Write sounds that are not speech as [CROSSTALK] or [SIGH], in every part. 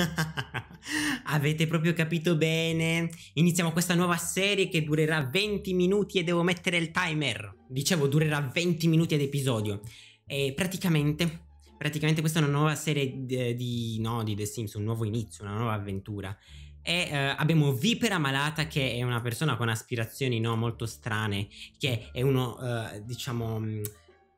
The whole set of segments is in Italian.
[LAUGHS] Avete proprio capito bene? Iniziamo questa nuova serie che durerà 20 minuti e devo mettere il timer. Dicevo, durerà 20 minuti ad episodio. E praticamente, praticamente questa è una nuova serie di, di no, di The Sims, un nuovo inizio, una nuova avventura. E eh, abbiamo Vipera Malata che è una persona con aspirazioni no, molto strane, che è uno, eh, diciamo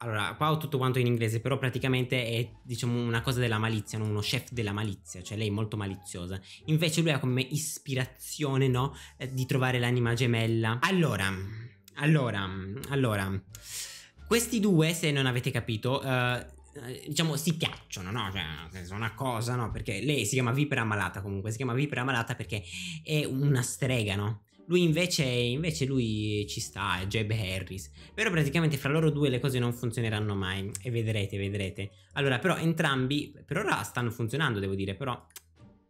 allora, qua ho tutto quanto in inglese, però praticamente è, diciamo, una cosa della malizia, no? uno chef della malizia, cioè lei è molto maliziosa. Invece lui ha come ispirazione, no? Eh, di trovare l'anima gemella. Allora, allora, allora. Questi due, se non avete capito, uh, diciamo, si piacciono, no? Cioè, è una cosa, no? Perché lei si chiama Vipera Malata comunque, si chiama Vipera Malata perché è una strega, no? Lui invece, invece lui ci sta, è Jeb Harris. Però praticamente fra loro due le cose non funzioneranno mai. E vedrete, vedrete. Allora, però entrambi, per ora stanno funzionando, devo dire, però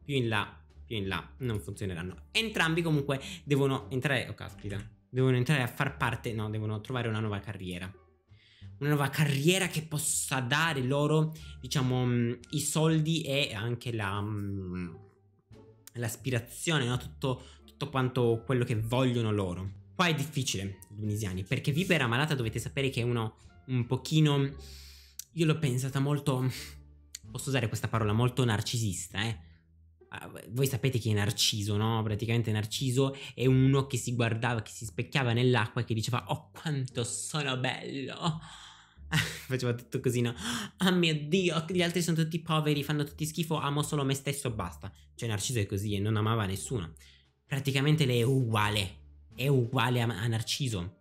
più in là, più in là non funzioneranno. Entrambi comunque devono entrare, oh caspita, devono entrare a far parte, no, devono trovare una nuova carriera. Una nuova carriera che possa dare loro, diciamo, mm, i soldi e anche la mm, l'aspirazione, no? tutto, tutto quanto quello che vogliono loro. Qua è difficile, tunisiani, perché Vipera Malata dovete sapere che è uno un pochino... Io l'ho pensata molto... Posso usare questa parola, molto narcisista, eh? Ah, voi sapete chi è Narciso, no? Praticamente Narciso è uno che si guardava, che si specchiava nell'acqua e che diceva Oh quanto sono bello [LAUGHS] Faceva tutto così, no? Oh mio Dio, gli altri sono tutti poveri, fanno tutti schifo, amo solo me stesso, basta Cioè Narciso è così e non amava nessuno praticamente lei è uguale. È uguale a, a Narciso.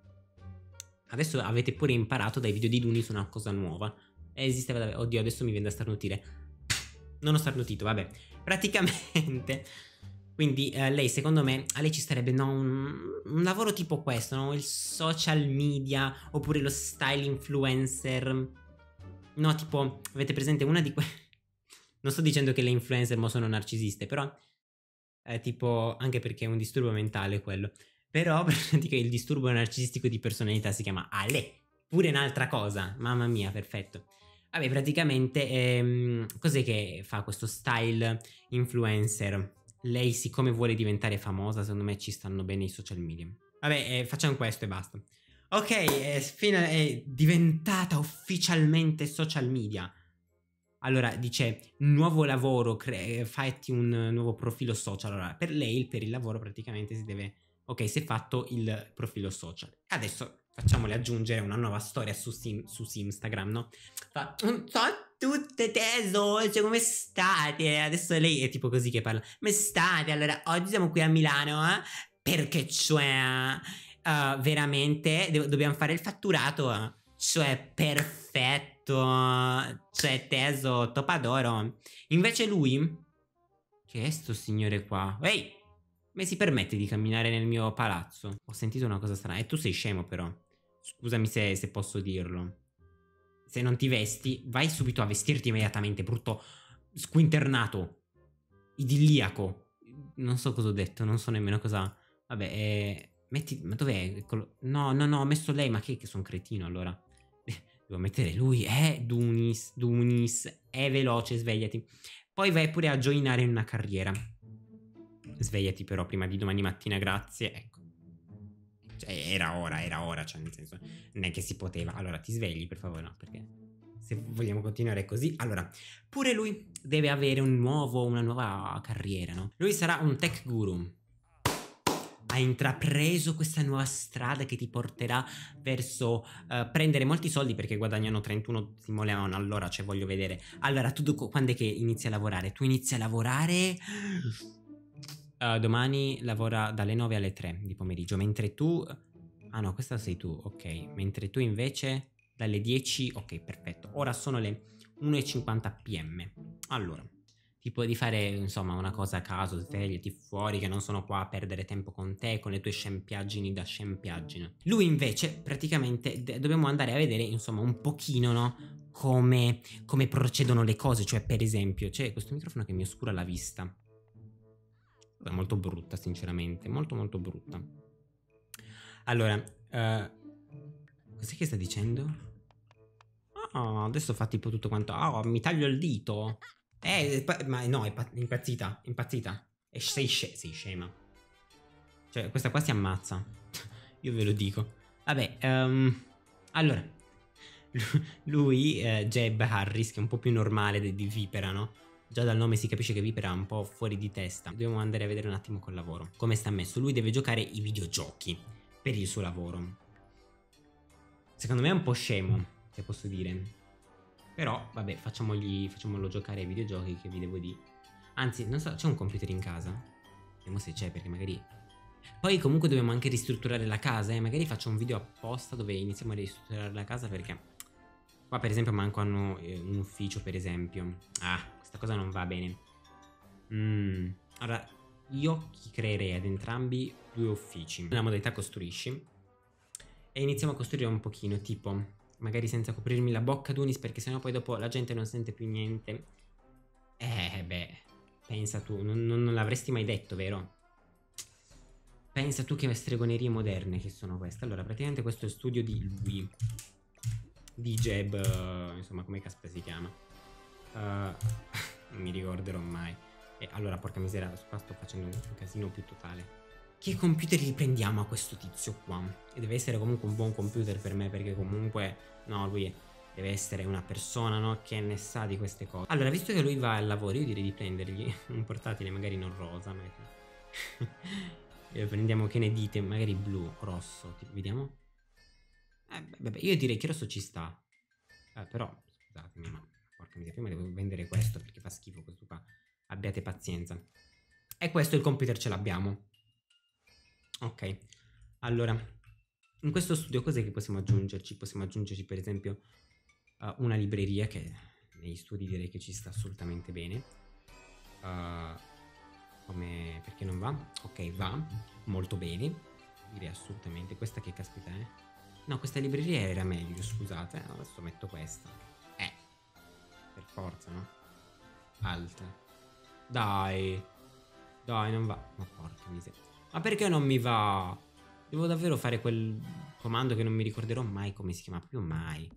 Adesso avete pure imparato dai video di Duni su una cosa nuova. Esisteva davvero. Oddio, adesso mi viene da starnutire. Non ho starnutito, vabbè. Praticamente. [LAUGHS] Quindi eh, lei, secondo me, a lei ci starebbe no, un, un, lavoro tipo questo, no? Il social media oppure lo style influencer. No, tipo, avete presente una di quelle... [LAUGHS] non sto dicendo che le influencer mo sono narcisiste, però è tipo, anche perché è un disturbo mentale quello. Però [LAUGHS] praticamente il disturbo narcisistico di personalità si chiama Ale. Pure un'altra cosa. Mamma mia, perfetto. Vabbè, praticamente, ehm, cos'è che fa questo style influencer? Lei, siccome vuole diventare famosa, secondo me ci stanno bene i social media. Vabbè, eh, facciamo questo e basta. Ok, è, è diventata ufficialmente social media. Allora dice nuovo lavoro, cre- fatti un nuovo profilo social. Allora per lei, per il lavoro praticamente si deve... Ok, si è fatto il profilo social. Adesso facciamole aggiungere una nuova storia su, Sim, su Instagram, no? Fa, ciao tutte teso, cioè come state? Adesso lei è tipo così che parla. Come state? Allora, oggi siamo qui a Milano, eh? Perché cioè, uh, veramente do- dobbiamo fare il fatturato, eh? Cioè, perfetto cioè teso, topadoro. Invece lui, che è sto signore qua? Ehi, come si permette di camminare nel mio palazzo? Ho sentito una cosa strana. E tu sei scemo però. Scusami se, se posso dirlo. Se non ti vesti, vai subito a vestirti immediatamente, brutto squinternato. Idilliaco. Non so cosa ho detto, non so nemmeno cosa... Vabbè, eh... Metti... Ma dov'è? No, no, no, ho messo lei, ma che, che sono cretino allora. Devo mettere lui, eh, Dunis, Dunis, è veloce, svegliati. Poi vai pure a joinare in una carriera. Svegliati però prima di domani mattina, grazie. Ecco. Cioè, era ora, era ora, cioè nel senso, non è che si poteva. Allora, ti svegli, per favore, no, perché se vogliamo continuare così. Allora, pure lui deve avere un nuovo, una nuova carriera, no? Lui sarà un tech guru ha intrapreso questa nuova strada che ti porterà verso uh, prendere molti soldi perché guadagnano 31 simoleon allora cioè voglio vedere. Allora tu quando è che inizi a lavorare? Tu inizi a lavorare uh, domani lavora dalle 9 alle 3 di pomeriggio mentre tu ah no questa sei tu ok. Mentre tu invece dalle 10 ok perfetto. Ora sono le 1.50 pm allora tipo di fare insomma una cosa a caso, svegliati fuori che non sono qua a perdere tempo con te, con le tue scempiaggini da scempiaggine. Lui invece praticamente dobbiamo andare a vedere insomma un pochino no? come, come procedono le cose, cioè per esempio c'è questo microfono che mi oscura la vista. È molto brutta sinceramente, molto molto brutta. Allora, uh, cos'è che sta dicendo? Ah, adesso fa tipo tutto quanto. Ah, oh, mi taglio il dito. Eh, ma no, è impazzita, impazzita. E sei, sce sei scema. Cioè, questa qua si ammazza. [LAUGHS] Io ve lo dico. Vabbè, um, allora. [LAUGHS] Lui, eh, Jeb Harris, che è un po' più normale di, di Vipera, no? Già dal nome si capisce che Vipera è un po' fuori di testa. Dobbiamo andare a vedere un attimo col lavoro. Come sta messo? Lui deve giocare i videogiochi per il suo lavoro. Secondo me è un po' scemo, se posso dire. Però, vabbè, facciamogli, facciamolo giocare ai videogiochi che vi devo dire. Anzi, non so, c'è un computer in casa? Vediamo se c'è, perché magari... Poi comunque dobbiamo anche ristrutturare la casa, eh. Magari faccio un video apposta dove iniziamo a ristrutturare la casa perché... Qua per esempio manco hanno eh, un ufficio, per esempio. Ah, questa cosa non va bene. Mm. Allora, io creerei ad entrambi due uffici. Nella modalità costruisci. E iniziamo a costruire un pochino, tipo magari senza coprirmi la bocca Dunis perché sennò poi dopo la gente non sente più niente. Eh beh, pensa tu, non, non l'avresti mai detto, vero? Pensa tu che stregonerie moderne che sono queste. Allora, praticamente questo è il studio di lui. Di Jeb, uh, insomma, come caspita si chiama. Uh, [LAUGHS] non mi ricorderò mai. E allora, porca miseria, qua sto facendo un casino più totale. Che computer gli prendiamo a questo tizio qua? E deve essere comunque un buon computer per me, perché comunque No, lui deve essere una persona, no? Che ne sa di queste cose. Allora, visto che lui va al lavoro, io direi di prendergli [LAUGHS] un portatile magari non rosa, ma... [LAUGHS] prendiamo che ne dite, magari blu, rosso, tipo, vediamo. Eh, vabbè, io direi che rosso ci sta. Eh, però, scusatemi, ma porca miseria, prima devo vendere questo perché fa schifo questo qua. Abbiate pazienza. E questo il computer ce l'abbiamo. Ok, allora, in questo studio cos'è che possiamo aggiungerci? Possiamo aggiungerci per esempio uh, una libreria che negli studi direi che ci sta assolutamente bene. Uh, come perché non va? Ok, va molto bene. Direi assolutamente. Questa che caspita è? No, questa libreria era meglio, scusate. Adesso metto questa. Eh. Per forza, no? Alt. Dai. Dai, non va. Ma porca miseria. Ma perché non mi va? Devo davvero fare quel comando che non mi ricorderò mai come si chiama, proprio mai.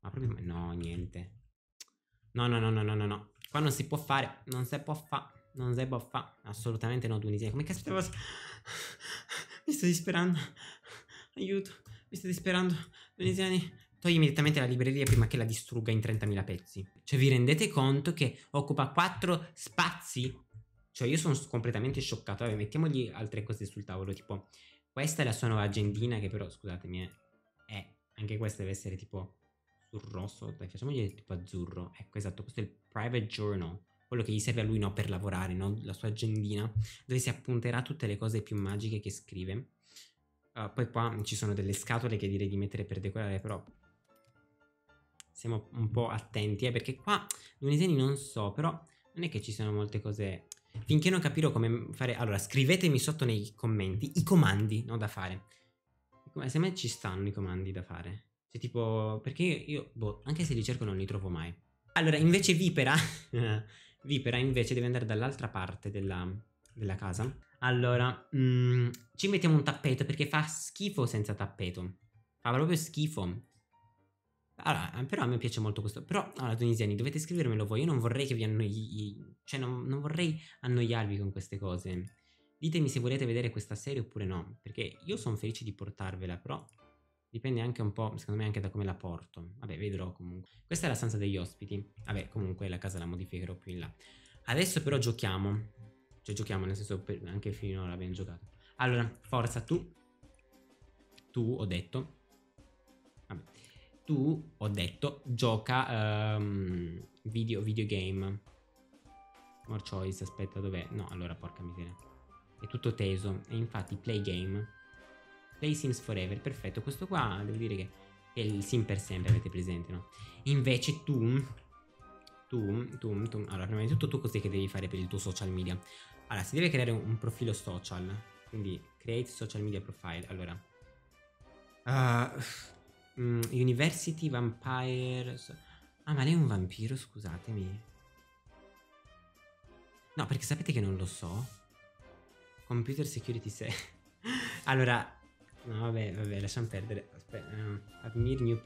Ma proprio mai. No, niente. No, no, no, no, no, no, no. Qua non si può fare, non si può fare, non si può fare. Assolutamente no, tunisini. Come caspita [LAUGHS] Mi sto disperando. Aiuto, mi sto disperando. Tunisiani, togli immediatamente la libreria prima che la distrugga in 30.000 pezzi. Cioè, vi rendete conto che occupa 4 spazi? Cioè, io sono completamente scioccato. Vabbè, mettiamogli altre cose sul tavolo, tipo questa è la sua nuova agendina che però, scusatemi, è, è anche questa deve essere tipo sul rosso. Dai, facciamogli tipo azzurro. Ecco, esatto, questo è il private journal. Quello che gli serve a lui, no, per lavorare, no? La sua agendina, dove si appunterà tutte le cose più magiche che scrive. Uh, poi qua ci sono delle scatole che direi di mettere per decorare, però siamo un po' attenti, eh, perché qua Duniseni non so, però non è che ci sono molte cose Finché non capirò come fare... Allora, scrivetemi sotto nei commenti i comandi, no, da fare. Se me ci stanno i comandi da fare. Cioè, tipo... Perché io, boh, anche se li cerco non li trovo mai. Allora, invece Vipera... [LAUGHS] Vipera invece deve andare dall'altra parte della, della casa. Allora, mm, ci mettiamo un tappeto perché fa schifo senza tappeto. Fa proprio schifo. Allora, però a me piace molto questo. Però, allora, tunisiani, dovete scrivermelo voi. Io non vorrei che vi annoi... Cioè, non, non, vorrei annoiarvi con queste cose. Ditemi se volete vedere questa serie oppure no. Perché io sono felice di portarvela, però dipende anche un po', secondo me, anche da come la porto. Vabbè, vedrò comunque. Questa è la stanza degli ospiti. Vabbè, comunque la casa la modificherò più in là. Adesso però giochiamo. Cioè, giochiamo, nel senso, per... anche finora abbiamo giocato. Allora, forza, tu. Tu, ho detto tu, ho detto, gioca um, video, videogame. More choice, aspetta, dov'è? No, allora, porca miseria. È tutto teso. E infatti, play game. Play Sims Forever, perfetto. Questo qua, devo dire che è il sim per sempre, avete presente, no? Invece tu, tu, tu, tu, allora, prima di tutto tu cos'è che devi fare per il tuo social media? Allora, si deve creare un, un profilo social. Quindi, create social media profile. Allora, uh, Mm, University Vampire. Ah, ma lei è un vampiro, scusatemi. No, perché sapete che non lo so. Computer Security 6. [LAUGHS] allora, no, vabbè, vabbè, lasciamo perdere. Aspetta, uh, admir new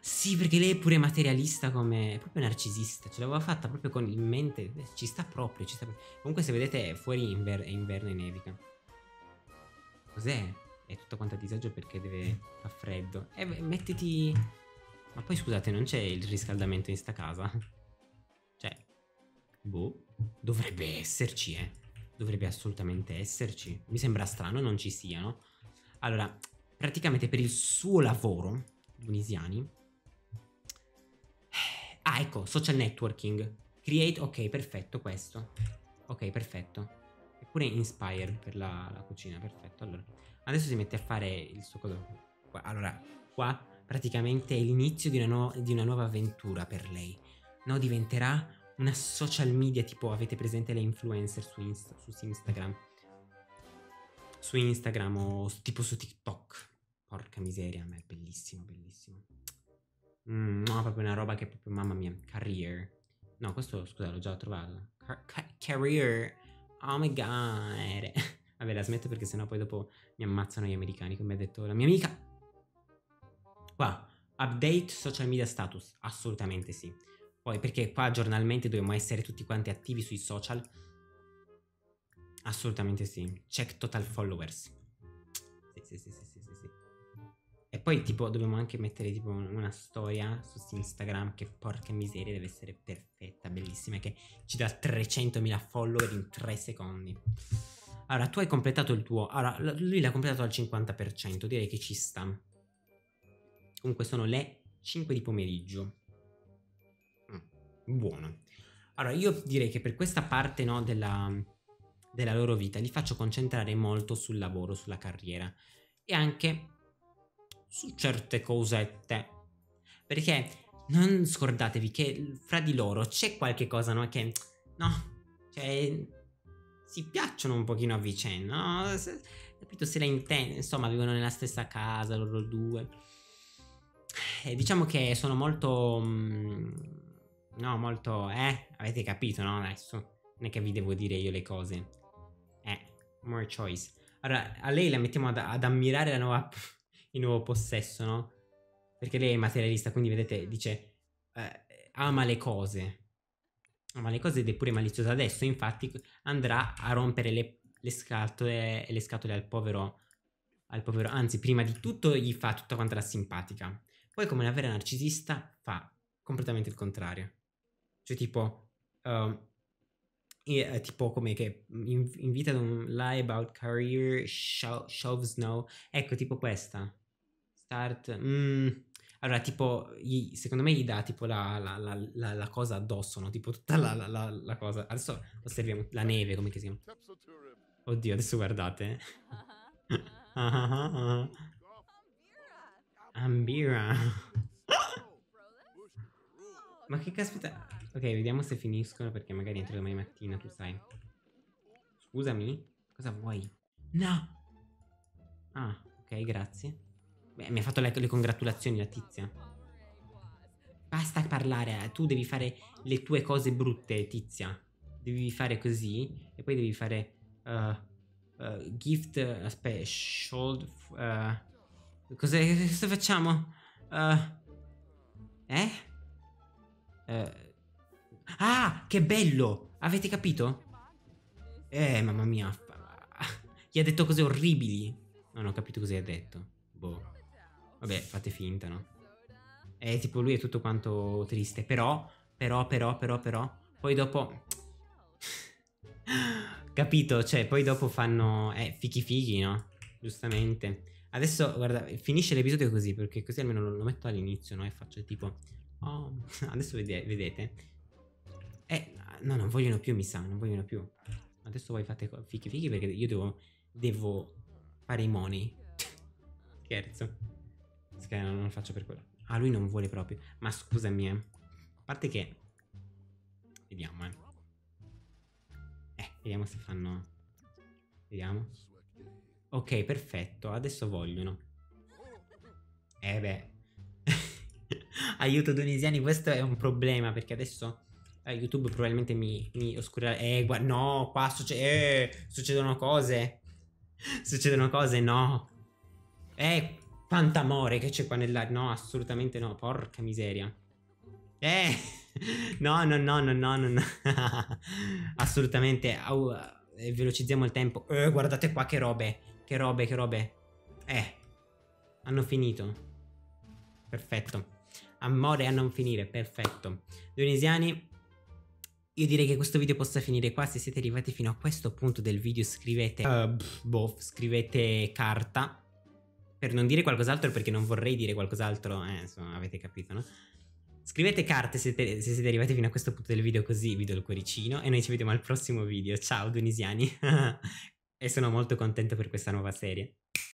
Sì, perché lei è pure materialista come... È proprio narcisista. Ce l'aveva fatta proprio con in mente. Ci sta proprio, ci sta proprio. Comunque se vedete è fuori inver è inverno e nevica. Cos'è? È tutto quanto a disagio perché deve... fa freddo. E eh, mettiti... Ma poi scusate, non c'è il riscaldamento in sta casa? Cioè... Boh. Dovrebbe esserci, eh. Dovrebbe assolutamente esserci. Mi sembra strano non ci siano. Allora, praticamente per il suo lavoro, Tunisiani... Ah, ecco, social networking. Create, ok, perfetto, questo. Ok, perfetto. Eppure Inspire per la, la cucina, perfetto. Allora, adesso si mette a fare il suo coso. Allora, qua praticamente è l'inizio di, di una, nuova avventura per lei. No, diventerà una social media tipo avete presente le influencer su, Insta, su Instagram. Su Instagram o tipo su TikTok. Porca miseria, ma è bellissimo, bellissimo. Mm, no, proprio una roba che proprio, mamma mia, career. No, questo, scusa, l'ho già trovato. Car- ca- career. Oh my god. Vabbè, la smetto perché sennò poi dopo mi ammazzano gli americani, come ha detto la mia amica. Qua, update social media status. Assolutamente sì. Poi, perché qua giornalmente dobbiamo essere tutti quanti attivi sui social. Assolutamente sì. Check total followers. Sì, sì, sì, sì, sì. E poi tipo dobbiamo anche mettere tipo una storia su Instagram che porca miseria deve essere perfetta, bellissima, che ci dà 300.000 follower in 3 secondi. Allora, tu hai completato il tuo... Allora, lui l'ha completato al 50%, direi che ci sta. Comunque sono le 5 di pomeriggio. Mm, buono. Allora, io direi che per questa parte no, della, della loro vita li faccio concentrare molto sul lavoro, sulla carriera e anche su certe cosette. Perché non scordatevi che fra di loro c'è qualche cosa, no? Che, no, cioè, si piacciono un pochino a vicenda, no? Se, capito, se la intende, insomma, vivono nella stessa casa, loro due. E diciamo che sono molto... Mm, no, molto... Eh, avete capito, no? Adesso non è che vi devo dire io le cose. Eh, more choice. Allora, a lei la mettiamo ad, ad ammirare la nuova [LAUGHS] il nuovo possesso, no? Perché lei è materialista, quindi vedete, dice, eh, ama le cose. Ama le cose ed è pure maliziosa adesso, infatti andrà a rompere le, le scatole, le scatole al povero, al povero, anzi prima di tutto gli fa tutta quanta la simpatica. Poi come una vera narcisista fa completamente il contrario. Cioè tipo, uh, e, tipo come che invita ad un lie about career shows no ecco tipo questa Start. Mm. Allora, tipo, gli, secondo me gli dà tipo la, la, la, la, cosa addosso, no? Tipo tutta la, cosa. Adesso osserviamo la neve, come si chiama? Oddio, adesso guardate. [LAUGHS] Ambira. [LAUGHS] Ma che caspita. Ok, vediamo se finiscono perché magari entro domani mattina, tu sai. Scusami? Cosa vuoi? No! Ah, ok, grazie. Beh, mi ha fatto le, le congratulazioni la tizia. Basta parlare, eh. tu devi fare le tue cose brutte, tizia. Devi fare così e poi devi fare uh, uh, gift, aspetta, should, uh, cosa, cosa facciamo? eh? ah, che bello! Avete capito? Eh, mamma mia. Gli ha detto cose orribili. Non ho capito cosa ha detto. Boh. Vabbè, fate finta, no? E tipo lui è tutto quanto triste. Però, però, però, però, però. Poi dopo... [LAUGHS] Capito? Cioè, poi dopo fanno... Eh, fichi fichi, no? Giustamente. Adesso, guarda, finisce l'episodio così, perché così almeno lo, lo metto all'inizio, no? E faccio tipo... Oh, [LAUGHS] adesso vede, vedete. Eh, no, non vogliono più, mi sa, non vogliono più. Adesso voi fate fichi fichi perché io devo... Devo fare i money. [LAUGHS] Scherzo. Che non lo faccio per quello. Ah, lui non vuole proprio. Ma scusami, eh. A parte che... Vediamo, eh. Eh, vediamo se fanno... Vediamo. Ok, perfetto. Adesso vogliono. Eh beh. [LAUGHS] Aiuto tunisiani, questo è un problema perché adesso... Eh, YouTube probabilmente mi, mi oscurerà. Eh, guarda, no, qua succe eh, succedono cose. [LAUGHS] succedono cose, no. Eh, Quanta amore che c'è qua nell'aria. No, assolutamente no. Porca miseria. Eh, [LAUGHS] no, no, no, no, no, no. [LAUGHS] assolutamente. Au, eh, velocizziamo il tempo. Eh, guardate qua che robe. Che robe, che robe. Eh, hanno finito. Perfetto. Amore a non finire, perfetto. Dionisiani, io direi che questo video possa finire qua. Se siete arrivati fino a questo punto del video, scrivete. Uh, boh, scrivete carta. Per non dire qualcos'altro, perché non vorrei dire qualcos'altro. Eh, insomma, avete capito, no? Scrivete carte se siete, se siete arrivati fino a questo punto del video, così vi do il cuoricino. E noi ci vediamo al prossimo video. Ciao, Dunisiani. [LAUGHS] e sono molto contento per questa nuova serie.